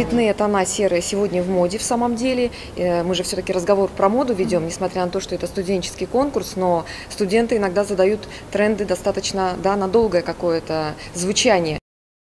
Цветные тона серые сегодня в моде в самом деле. Э, мы же все-таки разговор про моду ведем, несмотря на то, что это студенческий конкурс, но студенты иногда задают тренды достаточно да, на долгое какое-то звучание.